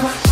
uvek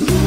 you.